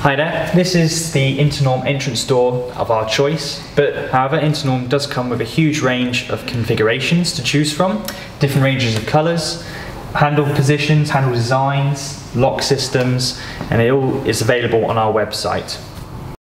Hi there, this is the Internorm entrance door of our choice, but however Internorm does come with a huge range of configurations to choose from, different ranges of colours, handle positions, handle designs, lock systems, and it all is available on our website.